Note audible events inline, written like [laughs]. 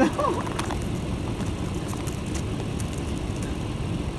[laughs] though.